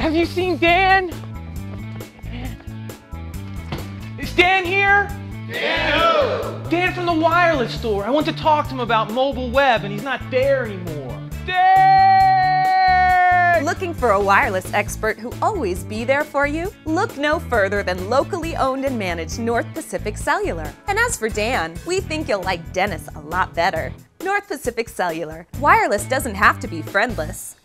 Have you seen Dan? Is Dan here? Dan who? Dan from the wireless store. I want to talk to him about mobile web and he's not there anymore. Dan! Looking for a wireless expert who always be there for you? Look no further than locally owned and managed North Pacific Cellular. And as for Dan, we think you'll like Dennis a lot better. North Pacific Cellular. Wireless doesn't have to be friendless.